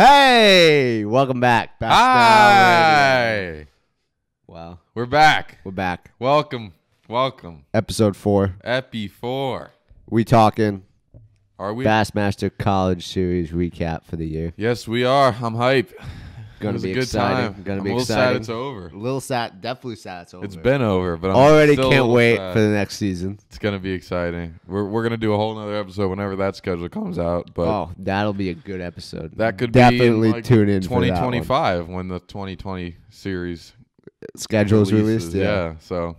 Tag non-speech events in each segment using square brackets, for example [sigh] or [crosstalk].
Hey, welcome back. Radio. Hi. Wow, We're back. we're back. Welcome. Welcome. Episode four. Epi 4. We talking Are we? Bassmaster College Series recap for the year. Yes, we are. I'm hype. Gonna it was be a good exciting. Gonna I'm be a little exciting. sad it's over. A little sad, definitely sad. It's over. It's been over, but I'm already still a can't little wait sad. for the next season. It's gonna be exciting. We're we're gonna do a whole nother episode whenever that schedule comes out. But oh, that'll be a good episode. that could definitely be in like tune in for that one. 2025 when the 2020 series Schedule is releases. released. Yeah, So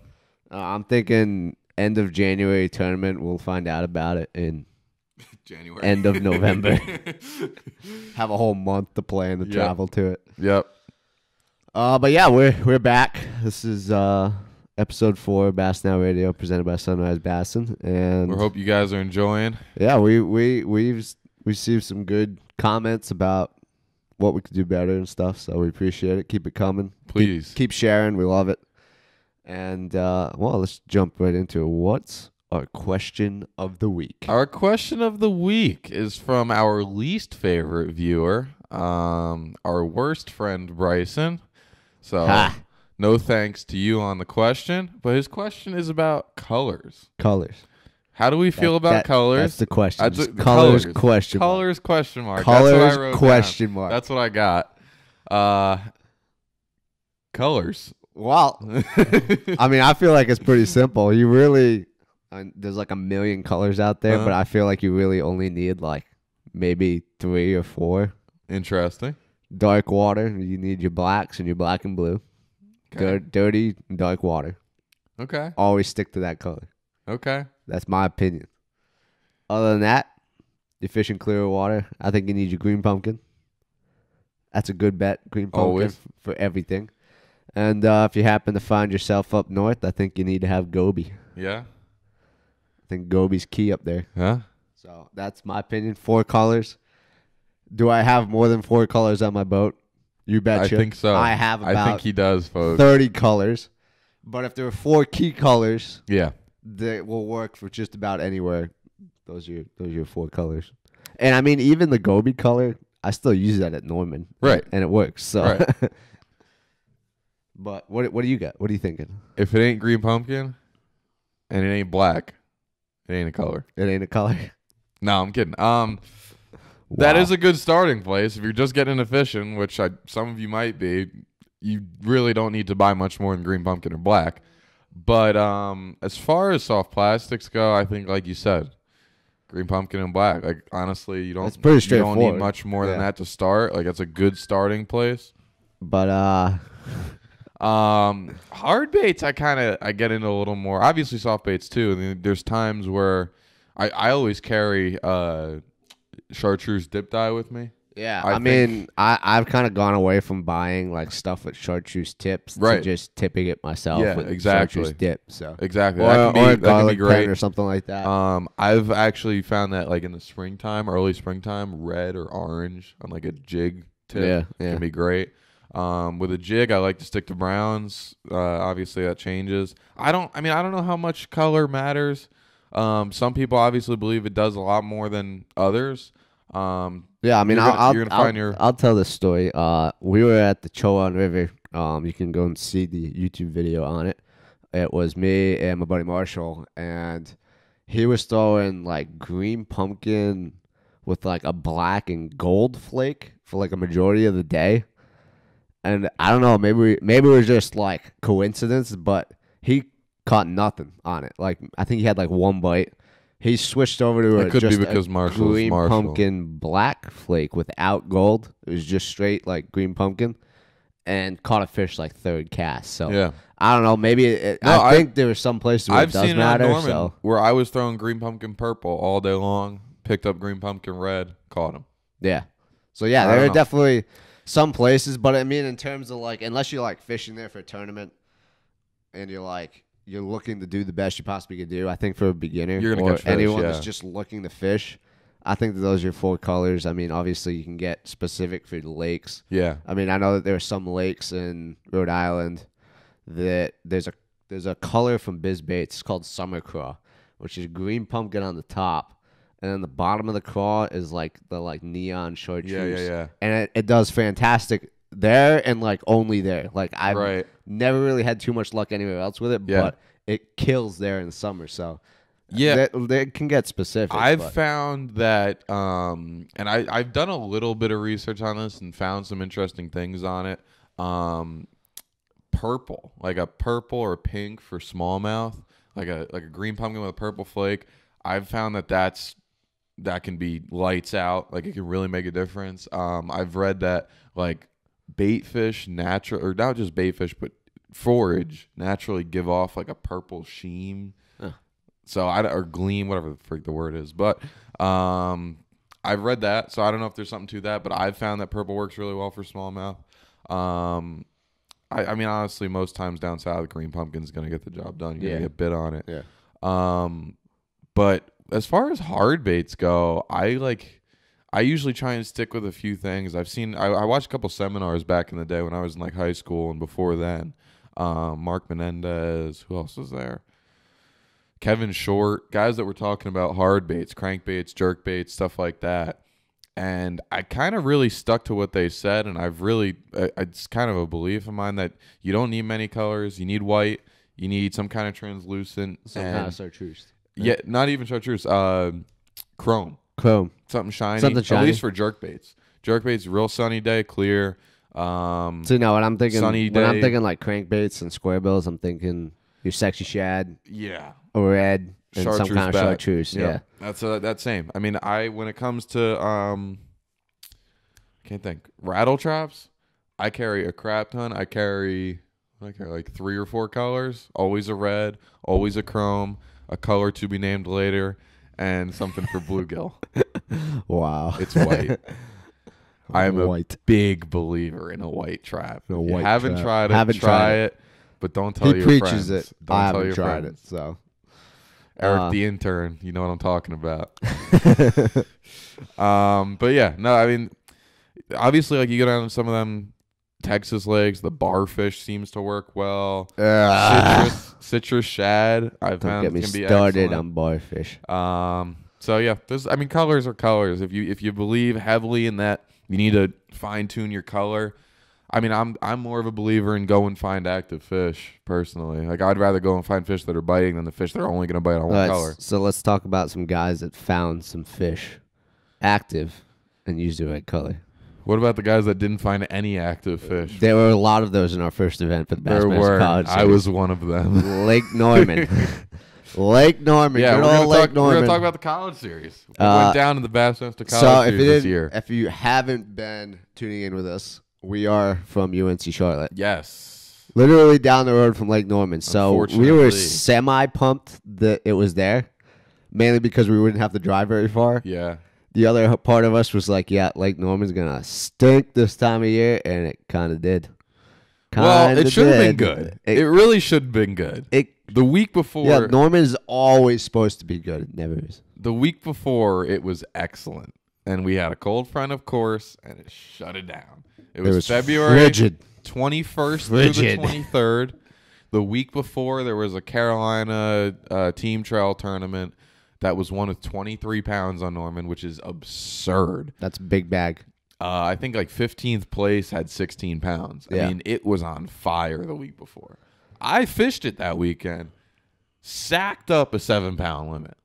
Uh, I'm thinking end of January tournament. We'll find out about it in January. end of November. [laughs] Have a whole month to plan to Yep. travel to it. yep. Uh, but yeah, we're we're back. This is uh episode four of Bass Now Radio, presented by Sunrise Bassin, and We hope you guys are enjoying. yeah, we we we've received some good comments about what we could do better and stuff. So we appreciate it. Keep it coming. Please. Keep sharing. We love it. And uh, well, let's jump right into it. What's our question of the week? Our question of the week is from our least favorite viewer, um, our worst friend Bryson. So Ha. no thanks to you on the question, but his question is about colors. Colors. How do we feel That- about that- colors? That's the question. That's a- colors, colors. question. mark. colors question mark. Colors That's what I wrote question down. mark. That's what I got. Uh, colors. Well, [laughs] I mean, I feel like it's pretty simple. You really, uh, there's like a million colors out there, Uh-huh. but I feel like you really only need like maybe three or four. Interesting. Dark water, you need your blacks and your black and blue. Okay. Dir- dirty, dark water. Okay. Always stick to that color. Okay. That's my opinion. Other than that, you're fishing clear water. I think you need your green pumpkin. That's a good bet. Green pumpkin Always. f- for everything. And uh, if you happen to find yourself up north, I think you need to have goby. Yeah. I think goby's key up there. Huh? So that's my opinion. Four colors. Do I have more than four colors on my boat? You betcha. I think so. I have I think he does, folks. 30 colors. But if there are four key colors, yeah. that will work for just about anywhere. Those are your, those are your four colors. And I mean, even the goby color, I still use that at Norman, Right. And it works. So, Right. [laughs] but what what do you got? What are you thinking? If it ain't green pumpkin and it ain't black, it ain't a color. It ain't a color. [laughs] No, I'm kidding. Um, that Wow. is a good starting place if you're just getting into fishing, which I, some of you might be. You really don't need to buy much more than green pumpkin or black. But um, as far as soft plastics go, I think, like you said, green pumpkin and black. Like honestly, you don't. That's pretty You don't need much more than Yeah. that to start. Like it's a good starting place. But uh, Um, hard baits, I kind of I get into a little more. Obviously, soft baits too. And there's times where I I always carry uh chartreuse dip dye with me. yeah, I I, mean, I I've kind of gone away from buying like stuff with chartreuse tips to Right. just tipping it myself Yeah, with exactly. chartreuse dip. So Exactly. or, that can be, or a that can be garlic pen great. or something like that. Um, I've actually found that like in the springtime, early springtime, red or orange on like a jig tip Yeah, yeah. can be great. Um, with a jig, I like to stick to browns. Uh, obviously that changes. I don't. I mean, I don't know how much color matters. Um, some people obviously believe it does a lot more than others. Um, Yeah, I mean, You're I'll, gonna- I'll, you're gonna I'll, find your- I'll tell this story. Uh, we were at the Chowan River. Um, you can go and see the YouTube video on it. It was me and my buddy Marshall, and he was throwing like green pumpkin with like a black and gold flake for like a majority of the day. And I don't know, maybe we, maybe it was just like coincidence, but he caught nothing on it. Like I think he had like one bite. He switched over to It a, could be just a because Marshall's green Marshall. pumpkin black flake without gold. It was just straight like green pumpkin, and caught a fish like third cast. So yeah, I don't know. Maybe it, No, I I- think there was some places where I've it does seen matter. Norman so where I was throwing green pumpkin purple all day long. Picked up green pumpkin red, caught him. yeah, so yeah, there are definitely some places, but I mean, in terms of like, unless you're like fishing there for a tournament, and you're like you're looking to do the best you possibly can do. I think for a beginner You're gonna or catch fish, anyone yeah. that's just looking to fish, I think that those are your four colors. I mean, obviously you can get specific for the lakes. Yeah, I mean, I know that there are some lakes in Rhode Island that there's a there's a color from Biz Baits called Summer Craw, which is green pumpkin on the top, and then the bottom of the craw is like the like neon chartreuse. Yeah, yeah, yeah. And it, it does fantastic there and like only there. Like I've Right. never really had too much luck anywhere else with it, Yeah. but it kills there in the summer. So Yeah. they, they can get specific. I've but- found that, um, and I, I've done a little bit of research on this and found some interesting things on it. Um, purple, like a purple or pink for smallmouth, like a like a green pumpkin with a purple flake. I've found that that's that can be lights out. Like it can really make a difference. Um, I've read that like bait fish natural or not just bait fish, but forage naturally give off like a purple sheen. Huh. So I or gleam, whatever the freak the word is, but um, I've read that, so I don't know if there's something to that, but I've found that purple works really well for smallmouth. Um, I, I mean, honestly, most times down south, green pumpkin's gonna get the job done. You're Yeah. gonna get bit on it. Yeah. Um, but as far as hard baits go, I like. I usually try and stick with a few things. I've seen. I, I watched a couple seminars back in the day when I was in like high school and before then. Um, Mark Menendez. Who else was there? Kevin Short, guys that were talking about hard baits, crank baits, jerk baits, stuff like that. And I kind of really stuck to what they said, and I've really, I- it's kind of a belief of mine that you don't need many colors. You need white. You need some kind of translucent, some and kind of chartreuse. Yeah, not even chartreuse. Uh, chrome, Chrome. something shiny. Something shiny. At least for jerk baits. Jerk baits, real sunny day, clear. Um, So now what I'm thinking Sunny day. when I'm thinking like crankbaits and square bills, I'm thinking your sexy shad, yeah, a red, and some kind of back. chartreuse. Yeah. that's uh, that same. I mean, I when it comes to um, I can't think rattle traps. I carry a crap ton. I carry I carry like three or four colors. Always a red, always a chrome, a color to be named later, and something for bluegill. [laughs] Wow. It's white. [laughs] I am a white. big believer in a white trap. A white haven't trap. tried it, Haven't try tried it. But don't tell He your preaches friends. it. Don't I haven't tried friends. it. So Eric Uh, the intern, you know what I'm talking about. [laughs] um, but yeah, no, I mean, obviously, like you go down to some of them Texas lakes, the barfish seems to work well. Ah, Citrus, citrus shad, I've don't found get me can be started on barfish. Um, so yeah, there's I mean colors are colors. If you if you believe heavily in that, you need to fine tune your color. I mean, I'm I'm more of a believer in go and find active fish personally. Like I'd rather go and find fish that are biting than the fish that are only going to bite on one color. So let's talk about some guys that found some fish active and used the right color. What about the guys that didn't find any active fish? There were a lot of those in our first event for the There were. College. I was one of them. Lake Norman. [laughs] Lake Norman. yeah, good we're gonna, Lake talk, we're gonna talk about the college series. We Uh, went down to the Bassmaster College so if series this year. if you haven't been tuning in with us, we are from UNC Charlotte, Yes. literally down the road from Lake Norman. So we were semi pumped that it was there, mainly because we wouldn't have to drive very far. Yeah. The other part of us was like, "Yeah, Lake Norman's gonna stink this time of year," and it kind of did. Well, Kinda it should have been good. It, It, really should have been good. it- The week before, yeah, Norman's always supposed to be good. It never is. the week before, it was excellent, and we had a cold front, of course, and it shut it down. It was, It was February twenty first through the [laughs] twenty third. The week before, there was a Carolina uh, team trail tournament that was one with twenty three pounds on Norman, which is absurd. That's a big bag. Uh, I think like 15th place had 16 pounds. I Yeah. mean, it was on fire the week before. I fished it that weekend, sacked up a seven pound limit.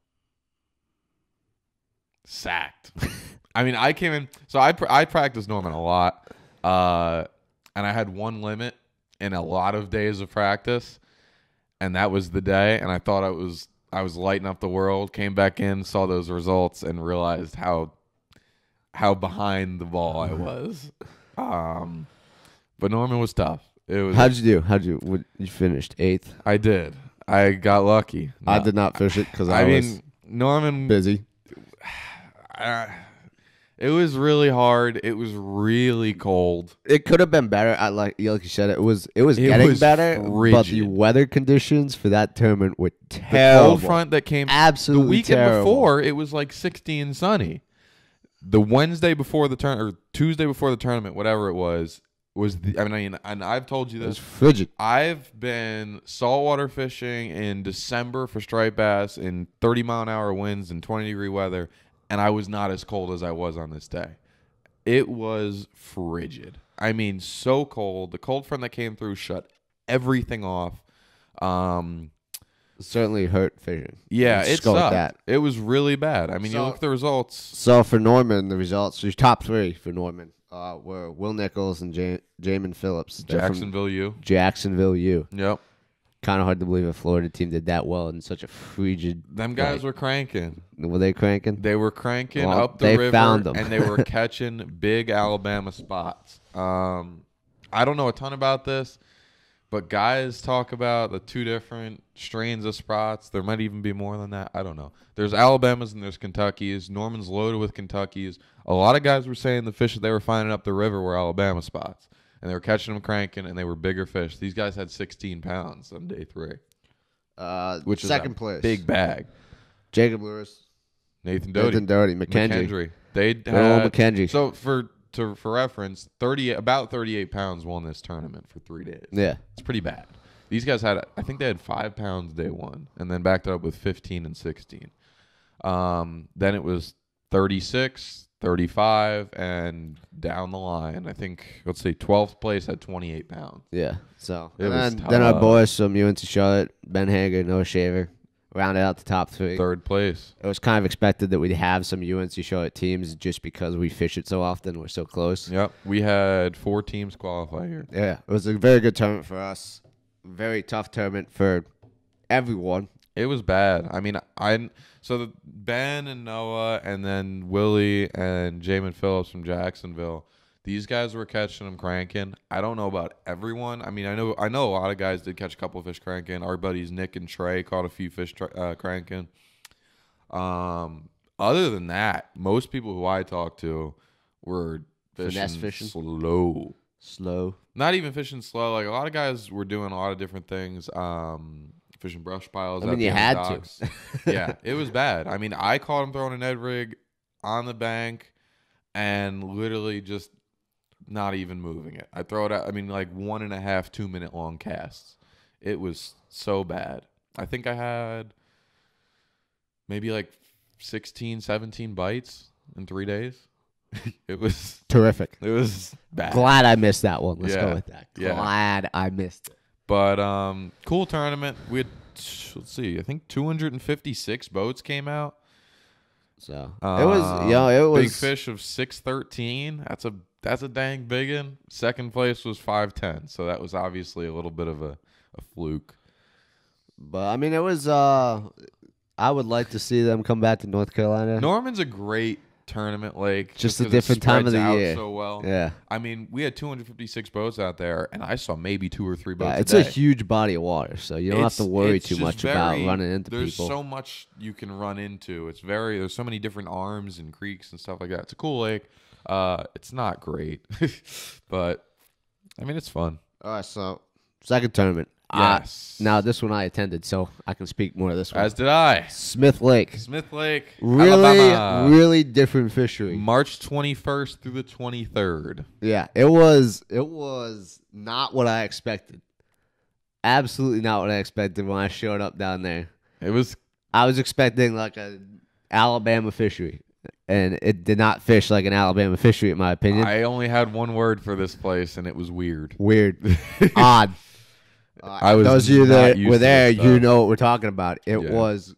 Sacked. [laughs] I mean, I came in, so I pr- I practiced Norman a lot, uh, and I had one limit in a lot of days of practice, and that was the day. And I thought I was I was lighting up the world. Came back in, saw those results, and realized how how behind the ball I was. Um, but Norman was tough. It was. How'd you do? How'd you? What, you finished eighth. I did. I got lucky. I did not fish it because I, I was mean, Norman. busy. [sighs] uh, it was really hard. It was really cold. It could have been better. I like like you said, it was it was It getting was better, but the weather conditions for that tournament were The terrible. cold front that came Absolutely the weekend terrible. before, it was like 60 and sunny. The Wednesday before the turn or Tuesday before the tournament, whatever it was, was the. I mean, I mean, and I've told you this. frigid. I've been saltwater fishing in December for striped bass in 30 mile an hour winds and 20 degree weather, and I was not as cold as I was on this day. It was frigid. I mean, so cold. The cold front that came through shut everything off. Um, Certainly hurt fishing. yeah, Let's it sucked. that. It was really bad. I mean, you look at the results. So for Norman, the results, your top three for Norman uh, were Will Nichols and ja- Jamin Phillips. They're Jacksonville, U. Jacksonville U. Yep. Kind of hard to believe a Florida team did that well in such a frigid. Them guys were cranking. Were they cranking? They were cranking Well, up the they river, found 'em. and they were [laughs] catching big Alabama spots. Um, I don't know a ton about this, but guys talk about the two different strains of spots. There might even be more than that. I don't know. There's Alabamas and there's Kentuckies. Norman's loaded with Kentuckies. A lot of guys were saying the fish that they were finding up the river were Alabama spots, and they were catching them cranking, and they were bigger fish. These guys had 16 pounds on day three, Uh, which is second a place. big bag. Jacob Lewis, Nathan Doty. Nathan Doherty, McKendry. They old had McKendry. so for to for reference, thirty about thirty eight pounds won this tournament for three days. Yeah. It's pretty bad. These guys had I think they had five pounds day one, and then backed it up with fifteen and sixteen. Um, then it was 36, 35, and down the line. I think let's say twelfth place at twenty eight pounds. Yeah. So It and was then, then our tough. boys from UNC Charlotte, Ben Hager, Noah Shaver, rounded out the top three. Third place. It was kind of expected that we'd have some UNC Charlotte teams just because we fish it so often. We're so close. Yep. We had four teams qualify here. Yeah, it was a very good tournament for us. Very tough tournament for everyone. It was bad. I mean, I so the Ben and Noah, and then Willie and Jamin Phillips from Jacksonville. These guys were catching them cranking. I don't know about everyone. I mean, I know I know a lot of guys did catch a couple of fish cranking. Our buddies Nick and Trey caught a few fish uh, cranking. Um, other than that, most people who I talked to were fishing, Finesse fishing? slow Slow. not even fishing slow. Like a lot of guys were doing a lot of different things. Um, fishing brush piles. I mean, you had docks. to. [laughs] yeah, it was bad. I mean, I caught him throwing a Ned rig on the bank and literally just not even moving it. I throw it out. I mean, like one and a half, two minute long casts. It was so bad. I think I had maybe like 16, 17 bites in three days. [laughs] it was Terrific. it was bad. Glad I missed that one. Let's Yeah. go with that. Yeah. Glad I missed it. But um, cool tournament. We had let's see, I think 256 boats came out. So it was, Um, know, it was big fish of 613. That's a that's a dang big one. Second place was 510. So that was obviously a little bit of a, a fluke. But I mean, it was. uh I would like to see them come back to North Carolina. Norman's a great tournament lake. Just a 'cause it different time of the out year. So well. Yeah. I mean, we had 256 boats out there, and I saw maybe two or three boats. Yeah, it's a a huge body of water, so you don't have to worry too just much about running into there's people. so much you can run into. It's very there's so many different arms and creeks and stuff like that. It's a cool lake. Uh, it's not great, [laughs] but I mean it's fun. All right, so second tournament. Uh, Yes. now this one I attended, so I can speak more of this one. As did I. Smith Lake, Smith Lake, really, Alabama. really different fishery. March 21st through the 23rd. Yeah, it was. It was not what I expected. Absolutely not what I expected when I showed up down there. It was I was expecting like a Alabama fishery, and it did not fish like an Alabama fishery, in my opinion. I only had one word for this place, and it was weird. Weird, [laughs] odd. Uh, I was those of you that were there, you know what we're talking about. It Yeah. was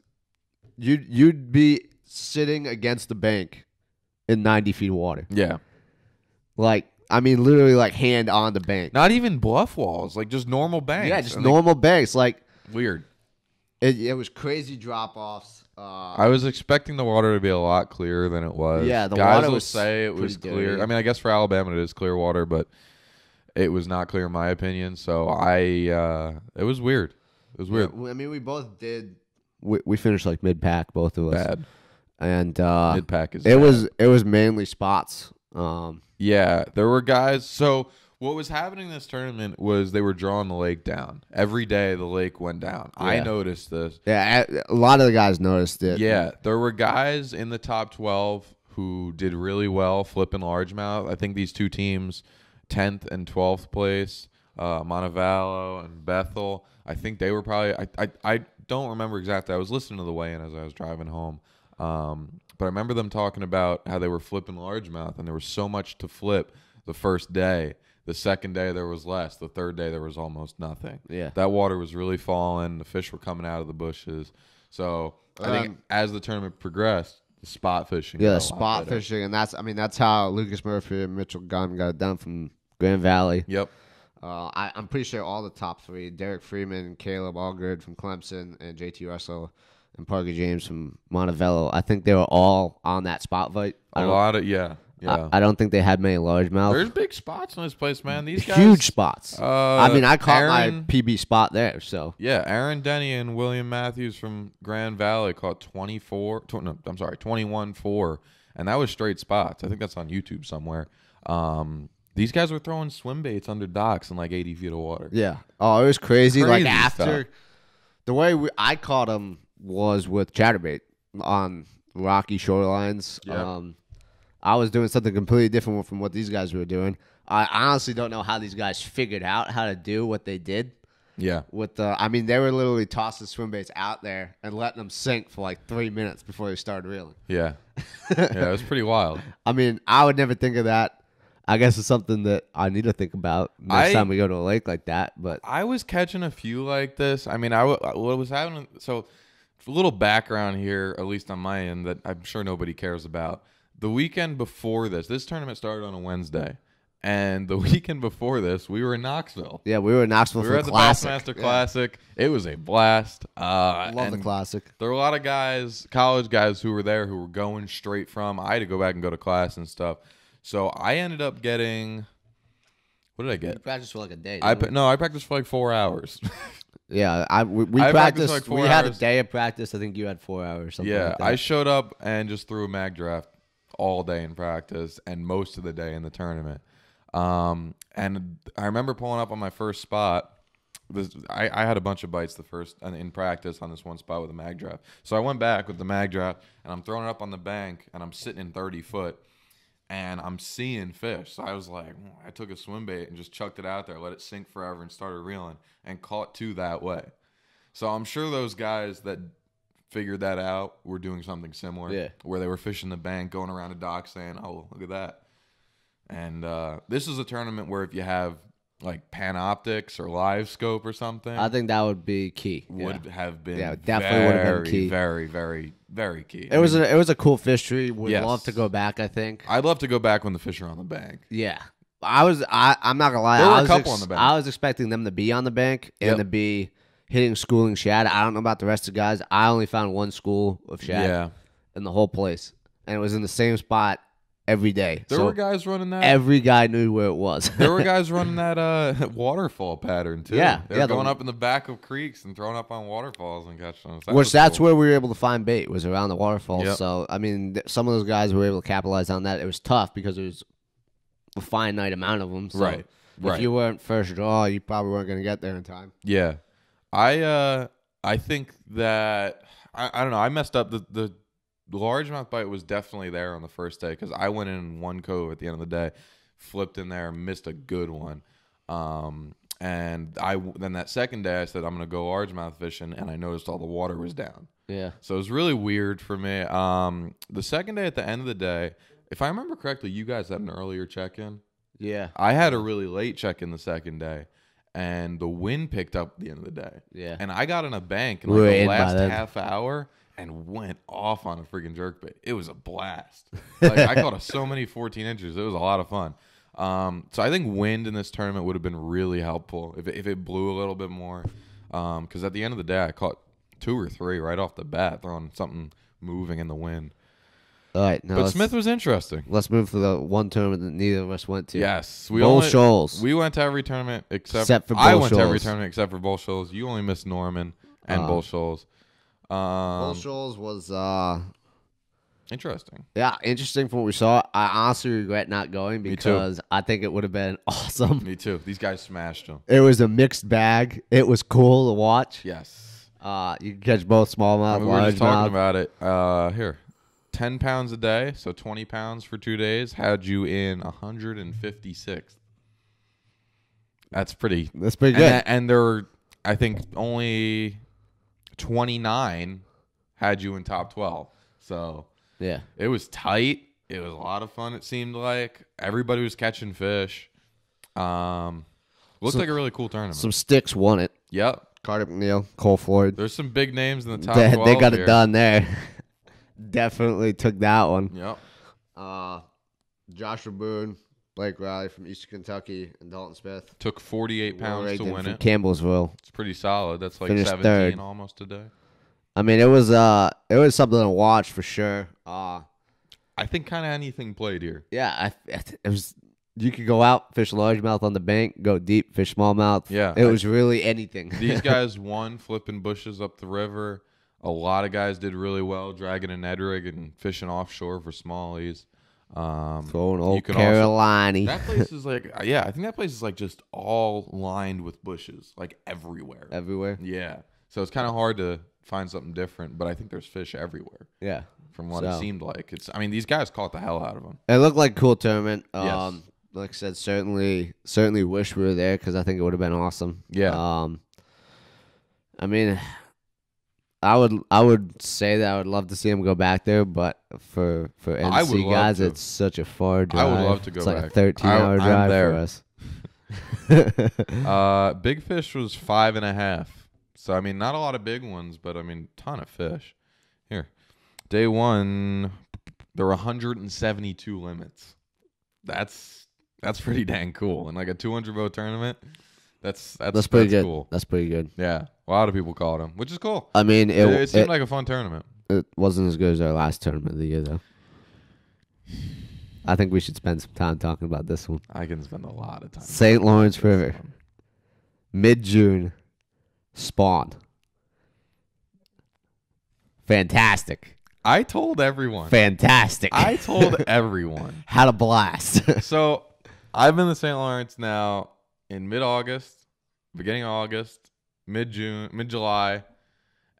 you'd you'd be sitting against the bank in ninety feet of water, Yeah, like I mean, literally like hand on the bank. not even bluff walls, like just normal banks. yeah, just And normal banks. Like weird. it, it was crazy drop offs. Uh, I was expecting the water to be a lot clearer than it was. Yeah, the Guys water will was say it was clear. dirty. I mean, I guess for Alabama it is clear water, but it was not clear in my opinion. So I, uh, it was weird. It was weird. I mean, we both did. We, we finished like mid pack, both of us. Bad. And uh, Mid pack is. it bad. was it was mainly spots. Um, Yeah, there were guys. So what was happening in this tournament was they were drawing the lake down every day. The lake went down. I noticed this. yeah, a, a lot of the guys noticed it. Yeah, there were guys in the top 12 who did really well flipping largemouth. I think these two teams, 10th and 12th place, uh, Montevallo and Bethel, I think they were probably, I, I, I don't remember exactly. I was listening to the weigh in as I was driving home. Um, but I remember them talking about how they were flipping largemouth and there was so much to flip the first day. The second day there was less. The third day there was almost nothing. Yeah. That water was really falling. The fish were coming out of the bushes. So I think Um, as the tournament progressed, the spot fishing. Yeah, got a spot better. fishing, and that's I mean that's how Lucas Murphy and Mitchell Gunn got it done from Grand Valley. Yep. Uh, I, I'm pretty sure all the top three: Derek Freeman, Caleb Allgood from Clemson, and JT Russell and Parker James from Montevallo. I think they were all on that spot fight. I A don't, lot of yeah, yeah. I, I don't think they had many largemouth. There's big spots in this place, man. These guys, huge spots. Uh, I mean, I caught Aaron- my PB spot there. So Yeah, Aaron Denny and William Matthews from Grand Valley caught 24. Tw- no, I'm sorry, 21 4. And that was straight spots. I think that's on YouTube somewhere. Um, these guys were throwing swim baits under docks in like 80 feet of water. yeah. Oh, it was crazy. like after stuff. the way we, I caught them was with chatterbait on rocky shorelines. Yeah. Um, I was doing something completely different from what these guys were doing. I honestly don't know how these guys figured out how to do what they did. Yeah. With the, I mean, they were literally tossing swim baits out there and letting them sink for like three minutes before they started reeling. Yeah. [laughs] yeah, it was pretty wild. I mean, I would never think of that. I guess it's something that I need to think about next I- time we go to a lake like that. But I was catching a few like this. I mean, I wa- what was happening. So, a little background here, at least on my end, that I'm sure nobody cares about. The weekend before this, this tournament started on a Wednesday, and the [laughs] weekend before this, we were in Knoxville. yeah, we were in Knoxville We for were the at the classic. Bassmaster Yeah. Classic. It was a blast. Uh, Love the classic. There were a lot of guys, college guys, who were there who were going straight from. I had to go back and go to class and stuff. So I ended up getting. What did I get? practiced for like a day. I pa- no, I practiced for like four hours. [laughs] Yeah, I we, we I practiced practiced. like we had a day of practice. I think you had four hours. Something yeah, like that. I showed up and just threw a mag draft all day in practice and most of the day in the tournament. Um, and I remember pulling up on my first spot. This, I, I had a bunch of bites the first and in practice on this one spot with a mag draft. So I went back with the mag draft and I'm throwing it up on the bank and I'm sitting in 30 foot and I'm seeing fish. So I was like, I took a swim bait and just chucked it out there, let it sink forever, and started reeling and caught two that way. So I'm sure those guys that figured that out were doing something similar. Yeah. Where they were fishing the bank, going around a dock saying, Oh, look at that. And uh, this is a tournament where if you have like Panoptix or Live Scope or something, I think that would be key. would yeah. have been Yeah, it definitely would have been very, key. Very, very, very key. It was a it was a cool fishery. Would Yes. love to go back. I think. I'd love to go back when the fish are on the bank. Yeah, I was. I I'm not gonna lie. There were I a was couple on the bank. I was expecting them to be on the bank and Yep. to be hitting schooling shad. I don't know about the rest of the guys. I only found one school of shad Yeah. in the whole place, and it was in the same spot every day. There so were guys running that. every guy knew where it was. [laughs] there were [laughs] guys running that uh, [laughs] waterfall pattern too. Yeah, they were yeah, the- going up in the back of creeks and throwing up on waterfalls and catching them. That Which that's cool. where we were able to find bait was around the waterfalls. Yep. So I mean, th- some of those guys were able to capitalize on that. It was tough because there was a finite amount of them. So Right, If right. you weren't first draw, you probably weren't going to get there in time. Yeah, I uh, I think that I, I don't know. I messed up the the largemouth bite was definitely there on the first day because I went in one cove at the end of the day, flipped in there, missed a good one. Um, and I then that second day I said I'm gonna go largemouth fishing, and I noticed all the water was down. Yeah. So it was really weird for me. Um, the second day at the end of the day, if I remember correctly, you guys had an earlier check in. Yeah. I had a really late check in the second day, and the wind picked up at the end of the day. Yeah. And I got in a bank in like the last half hour and went off on a freaking jerkbait. It was a blast. [laughs] like I caught so many 14 inches. It was a lot of fun. Um, so I think wind in this tournament would have been really helpful if it, if it blew a little bit more. Because at the end of the day, I caught two or three right off the bat, throwing something moving in the wind. All right. Now but Smith was interesting. let's move to the one tournament that neither of us went to. Yes, we Bull Shoals. We went to every tournament except, Except for I Bull went to every tournament except for Bull Shoals. You only missed Norman and Uh, Bull Shoals. Bull Um, Shoals was uh interesting. yeah interesting from what we saw. I honestly regret not going too. because I think it would have been [laughs] awesome. Me too. These guys smashed them. It was a mixed bag. It was cool to watch. Yes. Uh, you can catch both I smallmouth, mean, we were just talking largemouth. about it. Uh, here, ten pounds a day, so twenty pounds for two days had you in hundred and fifty six. That's pretty. That's pretty And, good. that- and there were, I think, only twenty nine had you in top twelve. So Yeah. It was tight. It was a lot of fun. It seemed like everybody was catching fish. Um, looked So- like a really cool tournament. Some sticks won it. yep. Carter McNeil, Cole Floyd. There's some big names in the top. They, 12 they got here. it done there. [laughs] Definitely took that one. Yep. Uh, Joshua Boone, Blake Riley from Eastern Kentucky, and Dalton Smith. Took 48 pounds to win it. Campbellsville. It's pretty solid. That's like Finished 17 third. almost today. I mean, it was uh, it was something to watch for sure. Uh, I think kind of anything played here. yeah, I, it was. You could go out, fish largemouth on the bank, go deep, fish smallmouth. Yeah, it was really anything. These [laughs] guys won flipping bushes up the river. A lot of guys did really well dragging a Ned rig and fishing offshore for smallies. Um, Throwing old Carolina. that place is like, yeah, I think that place is like just all lined with bushes, like everywhere. everywhere. Yeah, so it's kind of hard to find something different, but I think there's fish everywhere Yeah, from what it So- seemed like. It's, I mean, these guys caught the hell out of them. it looked like a cool tournament. Yes. Um, like I said, certainly, certainly wish we were there because I think it would have been awesome. Yeah. Um, I mean, I would, I would say that I would love to see him go back there, but for for NC guys, it's such a far drive. I would love to go back It's like a back. thirteen-hour I- I'm drive there. for us. [laughs] Uh, big fish was five and a half. So I mean, not a lot of big ones, but I mean, ton of fish. Here, day one, there were 172 limits. That's that's pretty dang cool. And like a 200 boat tournament, that's that's That's pretty good. Cool. That's pretty good. Yeah, a lot of people called him, which is cool. I mean, It, it it, seemed it, like a fun tournament. it wasn't as good as our last tournament of the year, though. I think we should spend some time talking about this one. I can spend a lot of time. St. Lawrence River, mid June, spawn. Fantastic. I told everyone. Fantastic. I told [laughs] everyone. Had a blast. [laughs] so I've been to St. Lawrence now in mid August, beginning of August, mid June, mid July,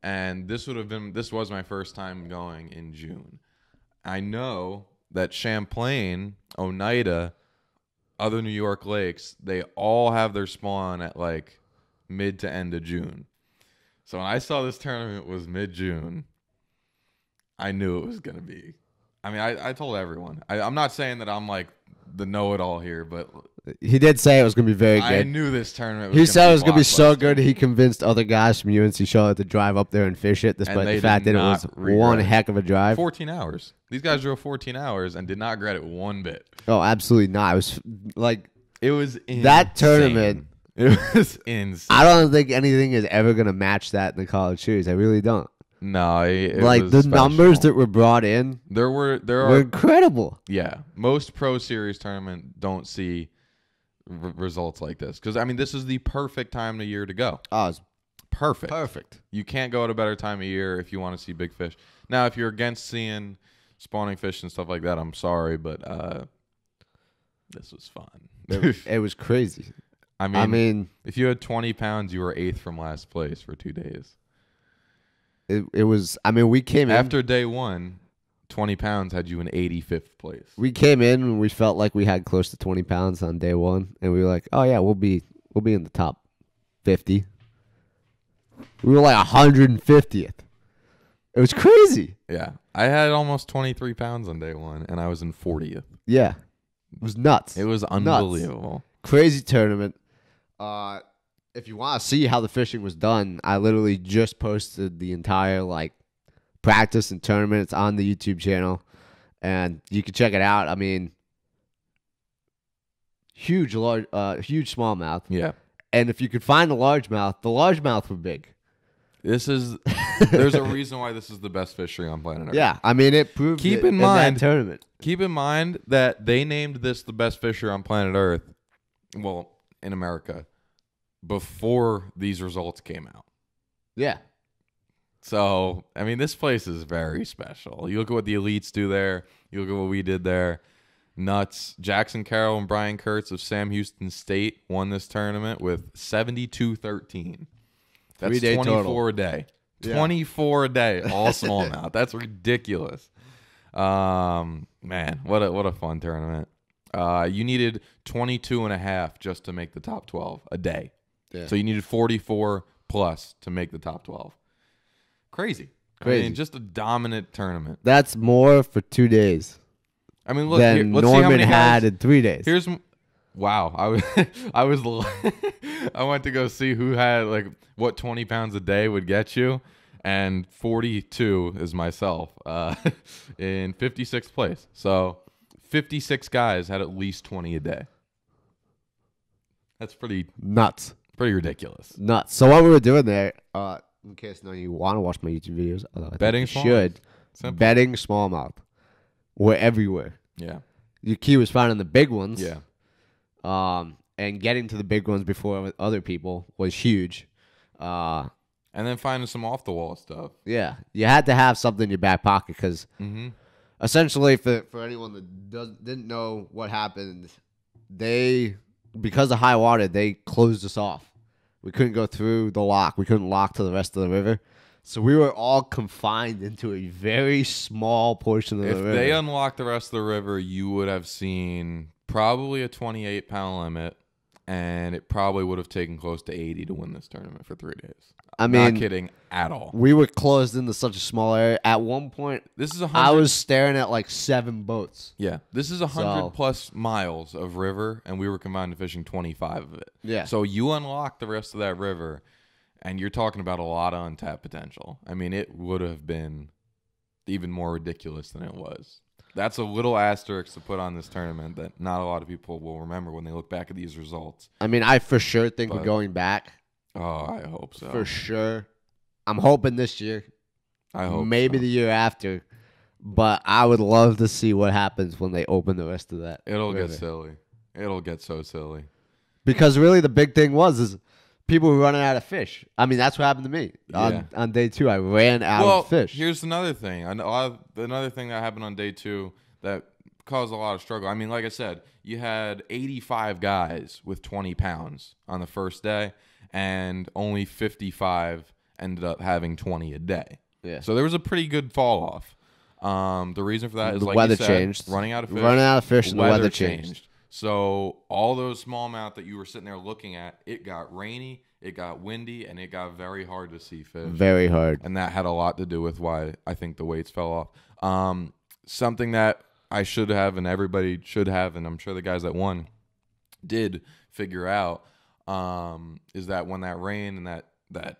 and this would have been this was my first time going in June. I know that Champlain, Oneida, other New York lakes, they all have their spawn at like mid to end of June. So when I saw this tournament was mid June, I knew it was gonna be. I mean, I, I told everyone. I, I'm not saying that I'm like the know-it-all here, but he did say it was going to be very good. I knew this tournament. Was He gonna said be it was going to be so good. He convinced other guys from UNC Charlotte to drive up there and fish it, despite the fact that it was regret one heck of a drive. 14 hours. These guys drove 14 hours and did not regret it one bit. Oh, absolutely not. It was like It was insane. That tournament- It was [laughs] insane. I don't think anything is ever going to match that in the college series. I really don't. no, it, it like the numbers that were brought in there were there were are incredible. yeah most pro series tournament don't see r- results like this because I mean this is the perfect time of year to go. Oh, it's Perfect. perfect. You can't go at a better time of year if you want to see big fish. Now, if you're against seeing spawning fish and stuff like that, I'm sorry, but uh, this was fun. It, it was crazy. I mean, I mean, if you had 20 pounds, you were eighth from last place for two days. it, it was. I mean, we came in. After day one, 20 pounds had you in 85th place. we came in and we felt like we had close to 20 pounds on day one, and we were like, "Oh yeah, we'll be we'll be in the top 50." We were like 150th. It was crazy. Yeah, I had almost 23 pounds on day one, and I was in 40th. Yeah, it was nuts. It was unbelievable. crazy tournament. Uh, if you want to see how the fishing was done, I literally just posted the entire like practice and tournament. It's on the YouTube channel, and you can check it out. I mean, huge large, uh, huge smallmouth, Yeah, and if you could find the largemouth, the largemouth were big. this is. there's a reason why this is the best fishery on planet Earth. Yeah, I mean it proved. Keep it in that mind- tournament. Keep in mind that they named this the best fishery on planet Earth, well, in America, before these results came out. Yeah, So, I mean, this place is very special. You look at what the elites do there, you look at what we did there. Nuts. Jackson Carroll and Brian Kurtz of Sam Houston State won this tournament with 72 13. That's Three-day 24 total. a day. Yeah. 24 a day, [laughs] all smallmouth. That's ridiculous. Um, man, what a what a fun tournament. Uh, you needed 22 and a half just to make the top 12 a day. Yeah. So you needed 44 plus to make the top 12. Crazy. I Crazy. mean, just a dominant tournament. That's more for two days I mean, look, here, let's see how many had guys- in three days. Here's wow. I was [laughs] I was [laughs] I went to go see who had like what 20 pounds a day would get you, and 42 is myself uh, [laughs] in 56th place. So 56 guys had at least 20 a day. That's pretty Nuts. pretty ridiculous. Nuts. So what we were doing there, uh, in case none of you want to watch my YouTube videos, although I think Betting you smallmouth. should. Simple. Betting smallmouth. We're everywhere. Yeah. Your key was finding the big ones. Yeah. Um, and getting to the big ones before other people was huge. Uh, And then finding some off the wall stuff. yeah, you had to have something in your back pocket because Mm-hmm. essentially, for for anyone that does, didn't know what happened, they because of high water they closed us off. We couldn't go through the lock. We couldn't lock to the rest of the river. So we were all confined into a very small portion of the If river. If they unlocked the rest of the river, you would have seen probably a 28 pound limit, and it probably would have taken close to 80 to win this tournament for three days. I mean, Not kidding at all. we were closed into such a small area. At one point, This is a I hundred. was staring at like seven boats. yeah, this is a hundred So- plus miles of river, and we were combined to fishing 25 of it. Yeah. So you unlock the rest of that river, and you're talking about a lot of untapped potential. I mean, it would have been even more ridiculous than it was. That's a little asterisk to put on this tournament that not a lot of people will remember when they look back at these results. I mean, I for sure think we're going back. Oh, I hope so. For sure. I'm hoping this year. I hope maybe so. the year after. But I would love to see what happens when they open the rest of that. it'll river. get silly. It'll get so silly. Because really, the big thing was is people were running out of fish. I mean, that's what happened to me on, Yeah. on day two. I ran out well, of fish. here's another thing. An- a lot of- another thing that happened on day two that caused a lot of struggle. I mean, like I said, you had 85 guys with 20 pounds on the first day, and only 55 ended up having 20 a day. Yeah. So there was a pretty good fall off. Um, the reason for that is The like weather you said, changed. running out of fish. running out of fish and the weather changed. So all those smallmouth that you were sitting there looking at, it got rainy, it got windy, and it got very hard to see fish Very hard. and that had a lot to do with why I think the weights fell off. Um, something that I should have, and everybody should have, and I'm sure the guys that won did figure out, um, is that when that rain and that that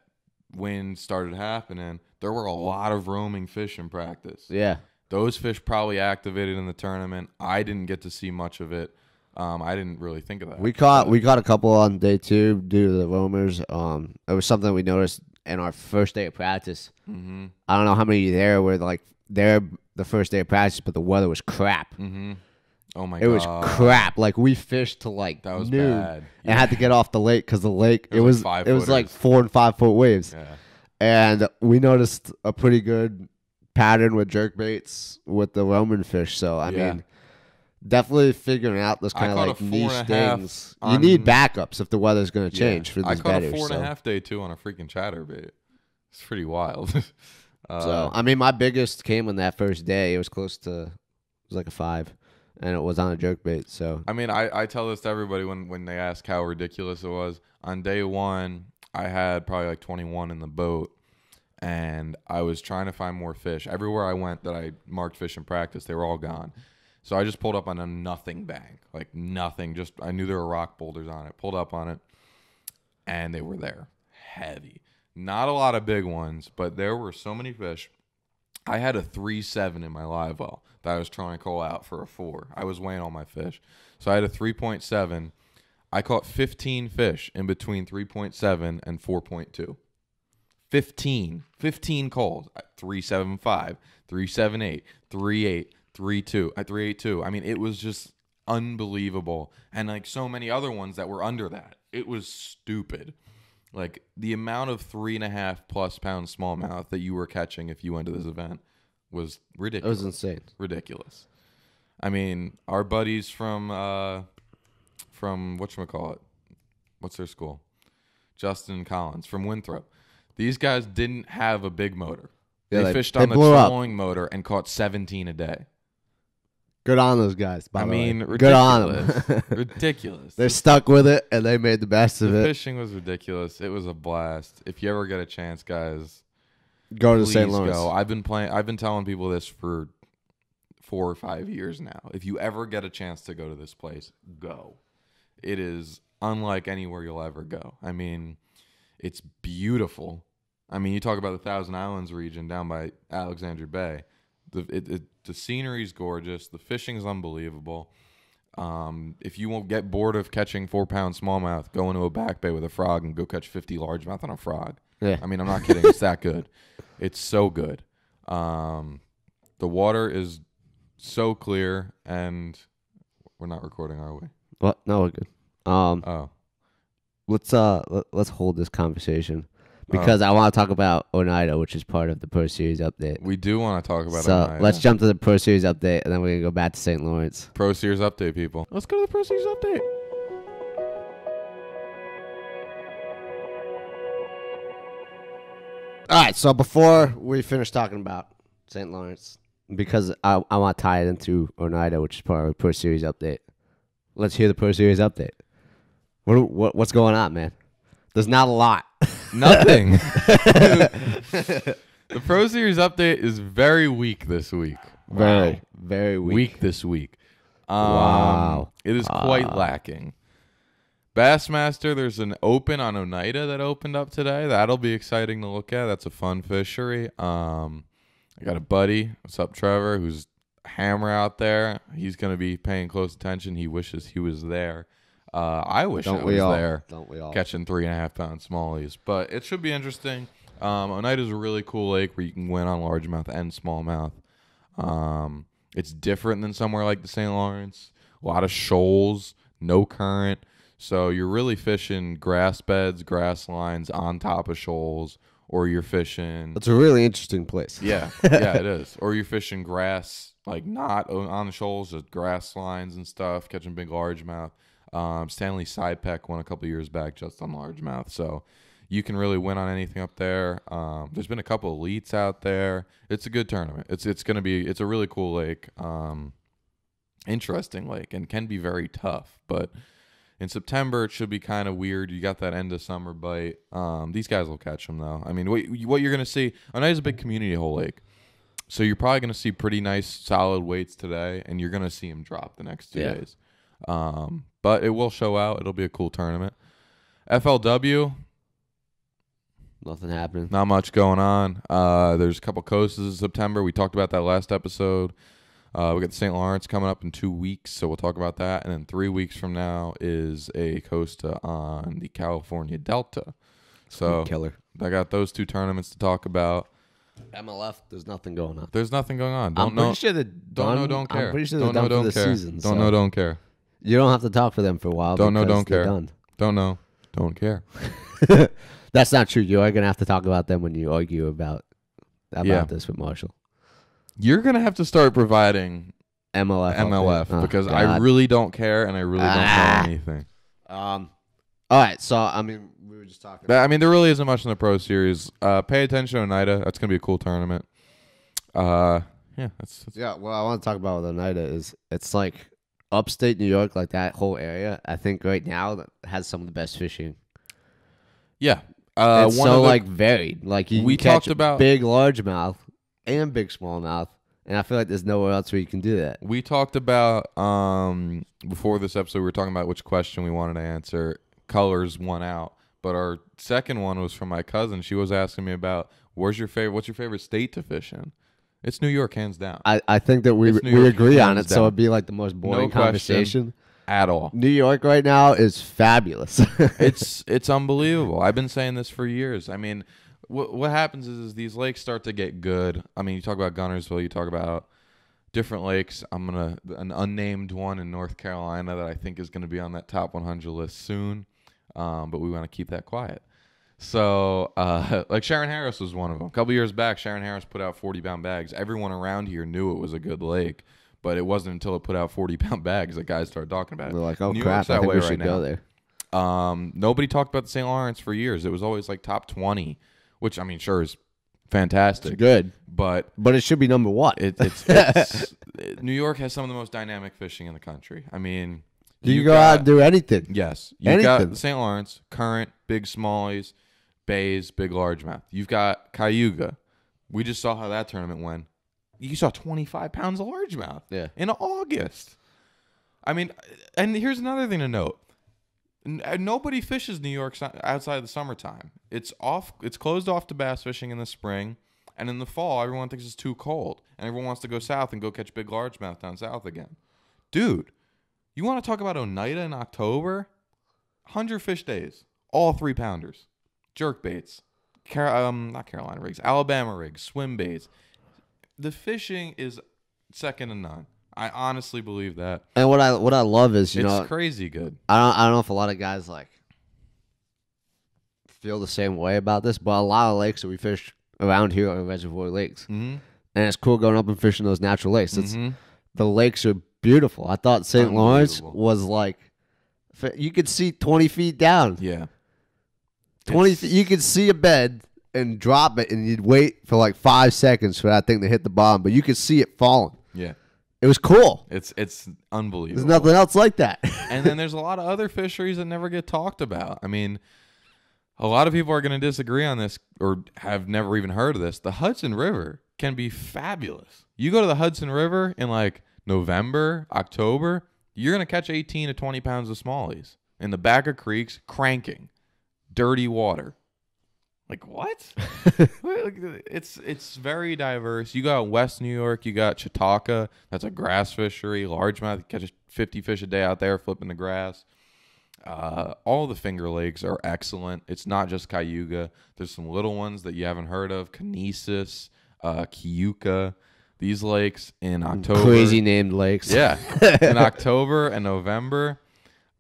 wind started happening, there were a lot of roaming fish in practice. Yeah. Those fish probably activated in the tournament. I didn't get to see much of it. Um, I didn't really think of that. We caught we caught a couple on day two due to the roamers. Um, it was something we noticed in our first day of practice. Mm-hmm. I don't know how many there were like there the first day of practice, but the weather was crap. Mm-hmm. Oh my It god. was crap. Like we fished to like That was noon bad. and had to get off the lake because the lake it, was was like it was like four and five foot waves, Yeah. and we noticed a pretty good pattern with jerk baits with the Roman fish. So I Yeah. mean, definitely figuring out this kind of like niche things. You need backups if the weather's going to change Yeah. for I caught betters. a four and a half day too on a freaking chatterbait. It's pretty wild. [laughs] uh, So I mean, my biggest came on that first day. It was close to, it was like a five, and it was on a jerk bait. So I mean, I, I tell this to everybody when, when they ask how ridiculous it was. On day one, I had probably like 21 in the boat, and I was trying to find more fish. Everywhere I went that I marked fish in practice, they were all gone. So I just pulled up on a nothing bank, like nothing. Just I knew there were rock boulders on it. Pulled up on it, and they were there, heavy. Not a lot of big ones, but there were so many fish. I had a three seven in my live well that I was trying to call out for a four. I was weighing all my fish, so I had a three point seven. I caught fifteen fish in between three point seven and four point two. 15, 15 calls. at 375, 378, 38, 32, at 382. I mean, it was just unbelievable. And like so many other ones that were under that. It was stupid. Like the amount of three and a half plus pound smallmouth that you were catching if you went to this event was ridiculous. it was insane. ridiculous. I mean, our buddies from uh from whatchamacallit, what's their school? Justin Collins from Winthrop. These guys didn't have a big motor. Yeah, they, they- fished they on the blew up. trolling motor and caught 17 a day. Good on those guys. By I the mean, way. good on them. ridiculous. [laughs] They're stuck with it, and they made the best of the it. fishing was ridiculous. It was a blast. If you ever get a chance, guys, Go to St. Louis. go. I've been playing. I've been telling people this for four or five years now. If you ever get a chance to go to this place, go. It is unlike anywhere you'll ever go. I mean, it's beautiful. I mean, you talk about the Thousand Islands region down by Alexandria Bay. The it, it, the scenery is gorgeous. The fishing is unbelievable. Um, if you won't get bored of catching four pound smallmouth, go into a back bay with a frog and go catch fifty largemouth on a frog. Yeah. I mean, I'm not kidding. It's that good. [laughs] It's so good. Um, the water is so clear, and we're not recording, are we? What? No, we're good. Um, Oh, let's uh, let's hold this conversation because um, I want to talk about Oneida, which is part of the Pro Series update. we do want to talk about So Oneida. let's jump to the Pro Series update, and then we're gonna go back to St. Lawrence. Pro Series update, people. Let's go to the Pro Series update. All right. So before we finish talking about St. Lawrence, because I I want to tie it into Oneida, which is part of the Pro Series update. Let's hear the Pro Series update. What what what's going on, man? There's not a lot. Nothing. [laughs] the Pro Series update is very weak this week. Very Wow. very weak. weak this week. Um, Wow. It is quite lacking. Bassmaster, there's an open on Oneida that opened up today. That'll be exciting to look at. That's a fun fishery. Um, I got a buddy, what's up, Trevor, who's a hammer out there. He's going to be paying close attention. He wishes he was there. Uh, I wish Don't I we was all? there Don't we all? catching three and a half pound smallies. But it should be interesting. Um, Oneida is a really cool lake where you can win on largemouth and smallmouth. Um, it's different than somewhere like the St. Lawrence. A lot of shoals, no current. So you're really fishing grass beds, grass lines on top of shoals, or you're fishing. It's a really interesting place. Yeah, [laughs] yeah, it is. Or you're fishing grass, like not on the shoals, just grass lines and stuff, catching big largemouth. Um, Stanley Sidepeck won a couple years back just on largemouth. So you can really win on anything up there. Um, there's been a couple elites out there. It's a good tournament. It's it's gonna be it's a really cool lake. Um, interesting lake and can be very tough, but in September it should be kind of weird. You got that end of summer bite. Um, these guys will catch them though. I mean, what what you're gonna see? Oneida's a big community whole lake, so you're probably gonna see pretty nice solid weights today, and you're gonna see them drop the next two Yeah. days. Um, but it will show out. It'll be a cool tournament. FLW, Nothing happening. not much going on. Uh, there's a couple Costas in September. We talked about that last episode. Uh, we got the St. Lawrence coming up in two weeks, so we'll talk about that. And then three weeks from now is a Costa on the California Delta. So Killer. I got those two tournaments to talk about. MLF. There's nothing going on. There's nothing going on. Don't I'm know. pretty sure don't know. Don't care. I'm pretty sure don't know. done Don't care. season. Don't so know. Don't care. You don't have to talk for them for a while. Don't know, don't care. Done. Don't know. Don't care. [laughs] That's not true. You are gonna have to talk about them when you argue about about Yeah. this with Marshall. You're gonna have to start providing MLF. MLF. Oh, because I God. really don't care and I really don't Ah. know anything. um. All right. So I mean, we were just talking. But, I mean, there really isn't much in the Pro Series. Uh, pay attention to Oneida. That's gonna be a cool tournament. Uh, yeah, that's, that's Yeah, well, I want to talk about with Oneida is it's like upstate New York, like that whole area. I think right now has some of the best fishing. yeah. Uh, it's one so of the, like varied. Like you We can catch talked about- big largemouth and big smallmouth, and I feel like there's nowhere else where you can do that. we talked about um before this episode. We were talking about which question we wanted to answer. Colors won out, but our second one was from my cousin. She was asking me about where's your favorite, what's your favorite state to fish in? It's New York, hands down. I, I think that we It's New we York, agree on hands it, so down. it'd be like the most boring question. conversation. At all. New York right now is fabulous. [laughs] it's it's unbelievable. I've been saying this for years. I mean, what what happens is, is these lakes start to get good. I mean, you talk about Guntersville, you talk about different lakes. I'm gonna an unnamed one in North Carolina that I think is gonna be on that top 100 list soon, um, but we want to keep that quiet. So, uh, [laughs] like Shearon Harris was one of them. A couple years back, Shearon Harris put out 40 pound bags. Everyone around here knew it was a good lake, but it wasn't until it put out 40 [laughs] pound bags that guys started talking about it. They're like, oh New crap, York's I think way we right should now. go there. Um, nobody talked about the St. Lawrence for years. It was always like top twenty, which I mean, sure is fantastic, Good, but but it should be number one. it, [laughs] it's, it's New York has some of the most dynamic fishing in the country. I mean, you, you go got- out and do anything. yes, you've got Anything. St. Lawrence, current, big smallies, bays, big largemouth. You've got Cayuga, We just saw how that tournament went. You saw 25 pounds of largemouth Yeah. in August. I mean, and here's another thing to note. Uh, Nobody fishes New York si- outside of the summertime. It's off. It's closed off to bass fishing in the spring, and in the fall, everyone thinks it's too cold, and everyone wants to go south and go catch big largemouth down south again. Dude, you want to talk about Oneida in October? Hundred fish days, all three pounders, jerk baits, Car- um, not Carolina rigs, Alabama rigs, swim baits. The fishing is second to none. I honestly believe that. And what I what I love is you it's know crazy good. I don't I don't know if a lot of guys like feel the same way about this, but a lot of lakes that we fish around here are reservoir lakes, Mm-hmm. and it's cool going up and fishing those natural lakes. It's, Mm-hmm. The lakes are beautiful. I thought St. Lawrence was like you could see twenty feet down. Yeah. Twenty, It's- you could see a bed and drop it, and you'd wait for like five seconds for that thing to hit the bottom, but you could see it falling. Yeah. It was cool. It's it's unbelievable. There's nothing else like that. [laughs] and then there's a lot of other fisheries that never get talked about. I mean, a lot of people are going to disagree on this or have never even heard of this. The Hudson River can be fabulous. You go to the Hudson River in like November, October, you're going to catch 18 to 20 pounds of smallies in the back of creeks, cranking, dirty water. Like what? [laughs] it's it's very diverse. You got West New York. You got Chautauqua. That's a grass fishery. Largemouth. You catch 50 fish a day out there flipping the grass. Uh, all the Finger Lakes are excellent. It's not just Cayuga. There's some little ones that you haven't heard of. Conesus, uh, Keuka. These lakes in October. Crazy named lakes. Yeah. [laughs] in October and November.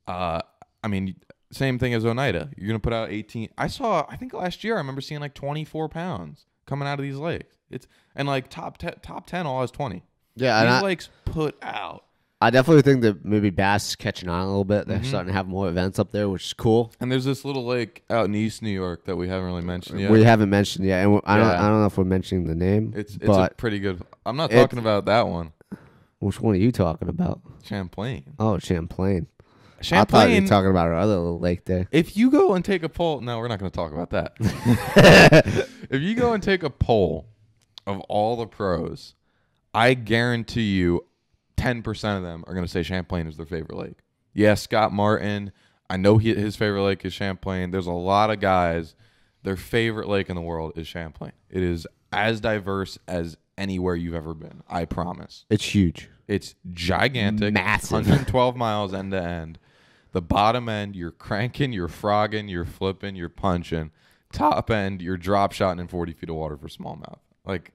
Uh, I mean, same thing as Oneida. You're gonna put out 18. I saw. I think last year I remember seeing like 24 pounds coming out of these lakes. It's and like top te- top 10 all has 20. yeah. And these I, lakes put out. I definitely think that maybe bass is catching on a little bit. Mm-hmm. They're starting to have more events up there, which is cool. And there's this little lake out in East New York that we haven't really mentioned yet. We haven't mentioned yet, and I don't. Yeah. I don't know if we're mentioning the name. it's it's but a pretty good. I'm not talking about that one. which one are you talking about? Champlain. Oh, Champlain. I thought you Champlain. were talking about our other little lake there. if you go and take a poll, no, we're not going to talk about that. [laughs] if you go and take a poll of all the pros, I guarantee you 10% of them are going to say Champlain is their favorite lake. Yes, Scott Martin, I know he, his favorite lake is Champlain. There's a lot of guys, their favorite lake in the world is Champlain. It is as diverse as anywhere you've ever been. I promise. It's huge. It's gigantic, Massive. 112 miles end to end. The bottom end, you're cranking, you're frogging, you're flipping, you're punching. Top end, you're drop shotting in 40 feet of water for smallmouth. Like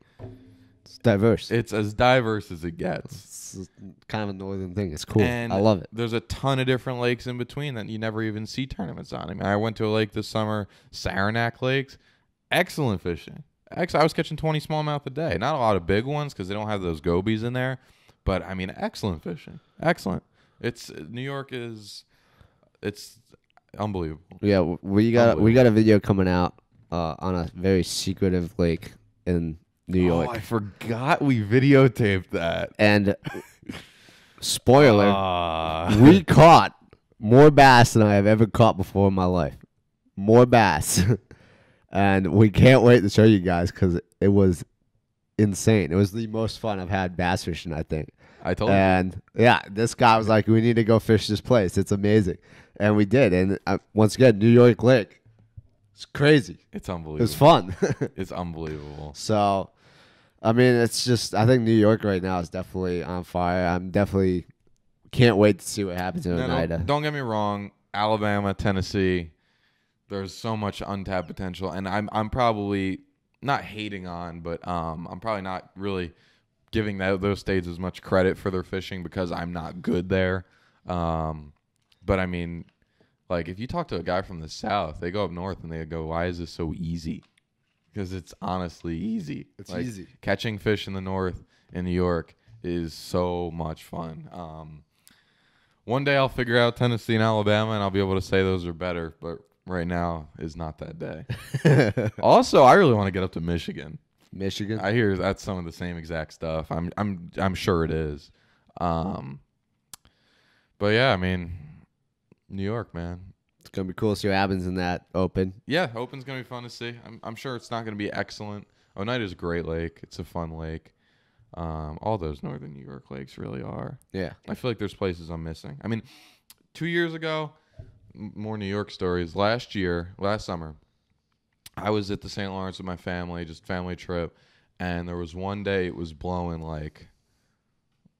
It's diverse. it's as diverse as it gets. It's kind of a northern thing. It's cool. And I love it. There's a ton of different lakes in between that you never even see tournaments on. I mean, I went to a lake this summer, Saranac Lakes. Excellent fishing. Ex- I was catching 20 smallmouth a day. Not a lot of big ones because they don't have those gobies in there. But I mean, excellent fishing. Excellent. It's New York is, it's unbelievable. Yeah, we got we got a video coming out uh, on a very secretive lake in New York, Oh, I forgot we videotaped that. and spoiler, [laughs] Ah. we caught more bass than I have ever caught before in my life. More bass, [laughs] and we can't wait to show you guys because it was insane. It was the most fun I've had bass fishing, I think. I told you. And yeah, this guy was like, "We need to go fish this place. It's amazing," and we did. And uh, once again, New York Lake, it's crazy. It's unbelievable. It's fun. [laughs] It's unbelievable. so, I mean, it's just I think New York right now is definitely on fire. I'm definitely can't wait to see what happens in No, Oneida. don't, don't get me wrong. Alabama, Tennessee, there's so much untapped potential, and I'm I'm probably not hating on, but um, I'm probably not really giving that, those states as much credit for their fishing because I'm not good there. Um, but I mean, like if you talk to a guy from the south, they go up north and they go, "Why is this so easy?" Because it's honestly easy. It's Like, easy. Catching fish in the north in New York is so much fun. Um, one day I'll figure out Tennessee and Alabama, and I'll be able to say those are better. But right now is not that day. [laughs] also, I really want to get up to Michigan. Michigan. I hear that's some of the same exact stuff. I'm I'm I'm sure it is. Um, but yeah, I mean, New York, man. it's gonna be cool to see what happens in that open. Yeah, Open's gonna be fun to see. I'm I'm sure it's not gonna be excellent. Oneida is a great lake. It's a fun lake. Um, all those northern New York lakes really are. Yeah. I feel like there's places I'm missing. I mean, two years ago, m- more New York stories. Last year, last summer, I was at the St. Lawrence with my family, just family trip, and there was one day it was blowing like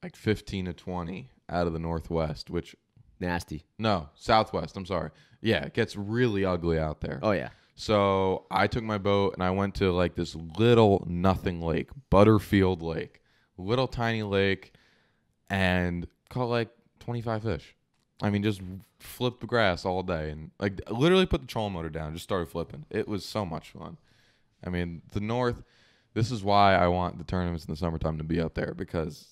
like 15 to 20 out of the northwest, which Nasty. no, southwest. I'm sorry. Yeah, it gets really ugly out there. Oh yeah. So I took my boat and I went to like this little nothing lake, Butterfield Lake, little tiny lake, and caught like 25 fish. I mean, just flip the grass all day and like literally put the trolling motor down, just started flipping. It was so much fun. I mean, the north. This is why I want the tournaments in the summertime to be up there because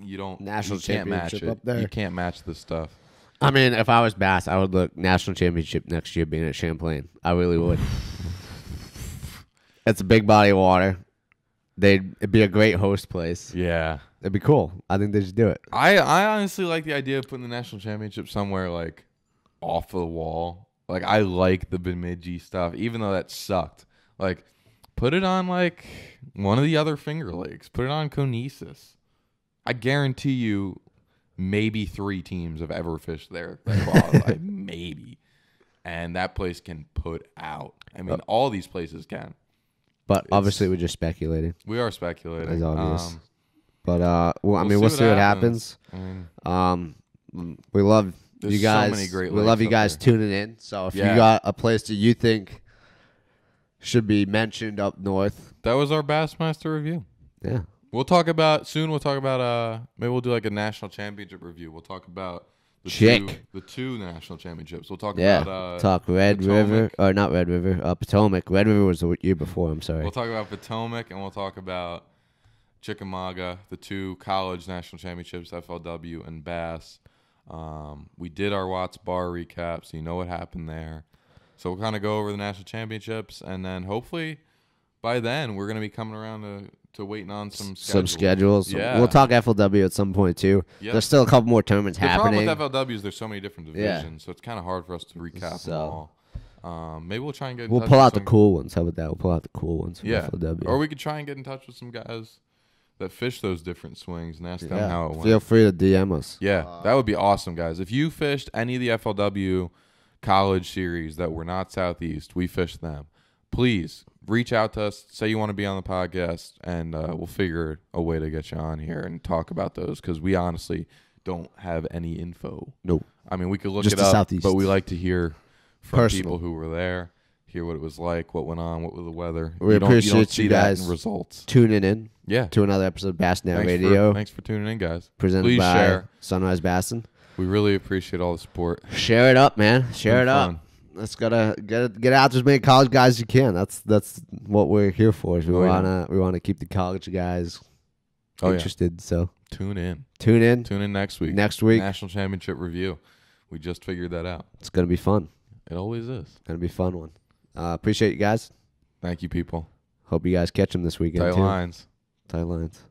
you don't National you can't match championship it. up there. You can't match this stuff. I mean, if I was Bass, I would look national championship next year being at Champlain. I really would. [sighs] it's a big body of water. They'd it'd be a great host place. Yeah. It'd be cool. I think they should do it. I I honestly like the idea of putting the national championship somewhere like off the wall. Like I like the Bemidji stuff, even though that sucked. Like put it on like one of the other Finger Lakes. Put it on Conesus. I guarantee you, maybe three teams have ever fished there. Qualify. [laughs] maybe, and that place can put out. I mean, uh, all these places can. But obviously, we're just speculating. We are speculating. It's obvious. Um, But uh, well, I We'll mean, we'll see what happens. happens. I mean, Um, we love you so guys. great we love you guys there. tuning in. So if Yeah. you got a place that you think should be mentioned up north, that was our Bassmaster review. yeah, We'll talk about soon. We'll talk about uh maybe we'll do like a national championship review. We'll talk about the Chick. two the two national championships. We'll talk yeah. about uh Talk Red Potomac. River or not Red River, uh, Potomac. Red River was the year before. I'm sorry. we'll talk about Potomac and we'll talk about Chickamauga, the two college national championships, FLW and Bass. Um, we did our Watts Bar recap, so you know what happened there. So we'll kind of go over the national championships, and then hopefully by then we're gonna be coming around to, to waiting on some Some schedules. schedules. Yeah. We'll talk FLW at some point too. Yep. There's still a couple more tournaments The happening. problem with FLW is there's so many different Yeah. divisions, so it's kind of hard for us to recap So- them all. Um, maybe we'll try and get. In we'll touch pull with out the cool ones. How about that? We'll pull out the cool ones from Yeah, FLW. or we could try and get in touch with some guys that fish those different swings and ask them how it went. Feel free to DM us. yeah, that would be awesome, guys. If you fished any of the FLW college series that were not Southeast, we fished them. Please reach out to us. Say you want to be on the podcast, and uh, we'll figure a way to get you on here and talk about those because we honestly don't have any info. Nope. I mean, we could look Just it the up, Southeast. but we like to hear from Personal. people who were there, hear what it was like, what went on, what was the weather. We you don't, you appreciate don't you see that guys. in results. Tuning in Yeah. to another episode of Bass Now Thanks Radio, For, thanks for tuning in, guys. presented Please by share. Sunrise Bassin. We really appreciate all the support. Share it up, man. Share Been it up. fun. Let's gotta get get out to as many college guys as you can. That's that's what we're here for. Is we Oh, wanna we wanna keep the college guys Oh, yeah. interested. So Tune in. tune in Tune in next week. next week. National Championship review. We just figured that out. It's gonna be fun. It always is. Gonna be a fun one. Uh, appreciate you guys. Thank you, people. Hope you guys catch them this weekend Tight too. lines. Tight lines.